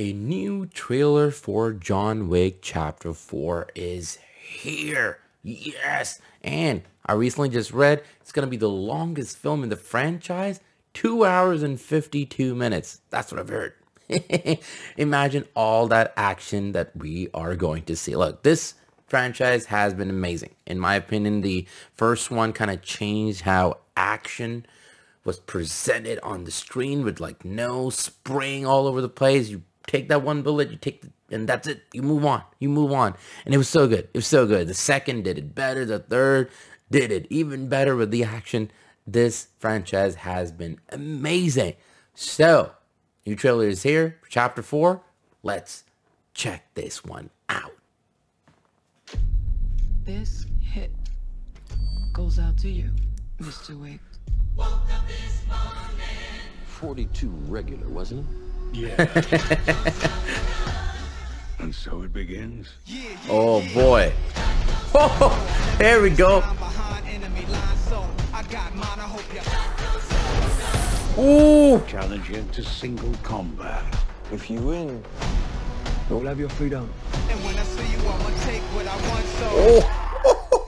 A new trailer for John Wick Chapter 4 is here. Yes. And I recently just read it's going to be the longest film in the franchise. 2 hours and 52 minutes. That's what I've heard. Imagine all that action that we are going to see. Look, this franchise has been amazing. In my opinion, the first one kind of changed how action was presented on the screen with like no spraying all over the place. You take that one bullet, you take the, and that's it. You move on. You move on. And it was so good. It was so good. The second did it better. The third did it even better with the action. This franchise has been amazing. So, new trailer is here for chapter four. Let's check this one out. This hit goes out to you, Mr. Wick. 42 regular, wasn't it? And so it begins. Oh boy. Oh, there we go. Ooh. Challenge you to single combat. If you win, you'll have your freedom. And when I see you, I'ma take what I want, so Oh.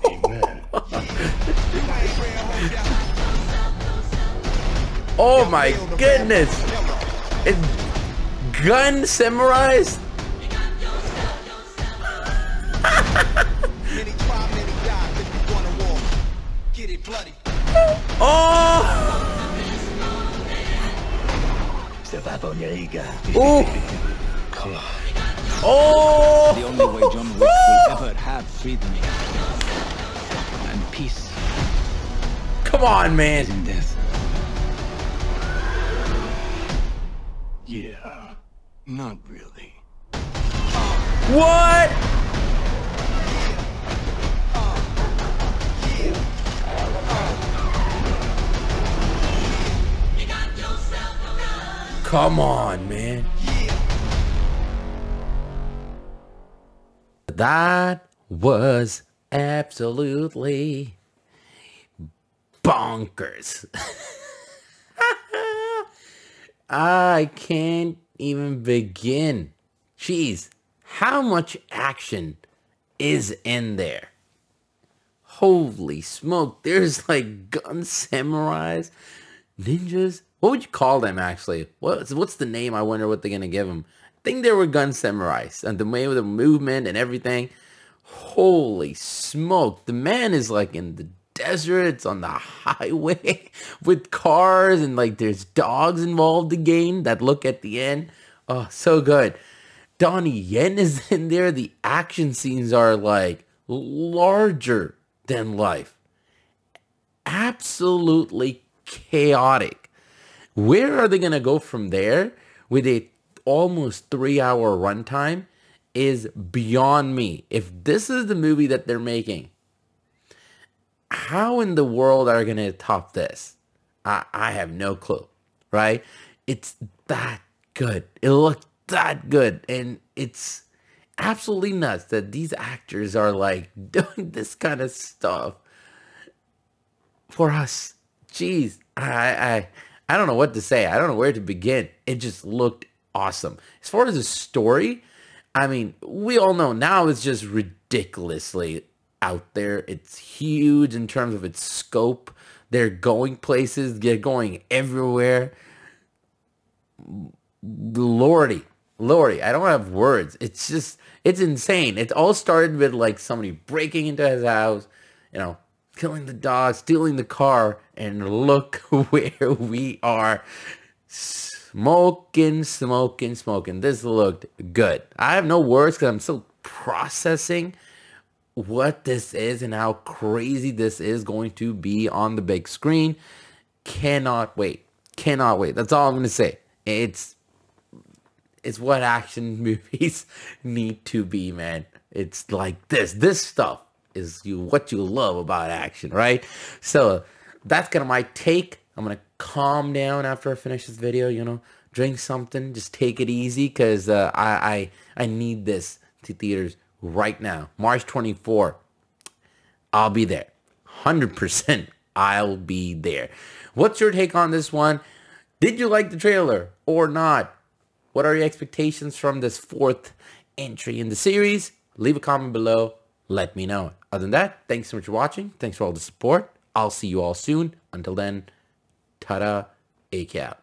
Amen. Oh my goodness. It's gun samurais. many try, many die. If you wanna war, get it bloody. Oh. Step up on your ego. Ooh. Oh. The only way John Wick will ever have freedom and peace Come on, man. is in death. Yeah. Not really. What? Come on, man. That was absolutely bonkers. I can't even begin. Jeez, how much action is in there? Holy smoke, there's like gun samurais, ninjas. What would you call them actually? What's what's the name? I wonder what they're gonna give them. I think they were gun samurais and the way of the movement and everything. Holy smoke, the man is like in the it's on the highway with cars and like there's dogs involved again that look at the end. Oh, so good. Donnie Yen is in there. The action scenes are like larger than life. Absolutely chaotic. Where are they going to go from there with a almost three hour runtime is beyond me. If this is the movie that they're making, how in the world are going to top this? I, I have no clue, right? It's that good. It looked that good. And it's absolutely nuts that these actors are like doing this kind of stuff for us. Jeez, I, I, I don't know what to say. I don't know where to begin. It just looked awesome. As far as the story, I mean, we all know now it's just ridiculously out there. It's huge in terms of its scope. They're going places. They're going everywhere. Lordy, Lordy, I don't have words. It's just, it's insane. It all started with like somebody breaking into his house, you know, killing the dog, stealing the car, and look where we are. Smoking, smoking, smoking. This looked good. I have no words because I'm still processing what this is and how crazy this is going to be on the big screen. Cannot wait. Cannot wait. That's all I'm going to say. It's it's what action movies need to be, man. It's like this. This stuff is you what you love about action, right? So that's kind of my take. I'm gonna calm down after I finish this video. You know, drink something, just take it easy, cause uh, I I I need this to theaters right now. March 24. I'll be there. 100%. I'll be there. What's your take on this one? Did you like the trailer or not? What are your expectations from this fourth entry in the series? Leave a comment below. Let me know. Other than that, thanks so much for watching. Thanks for all the support. I'll see you all soon. Until then, ta-da, A-cap.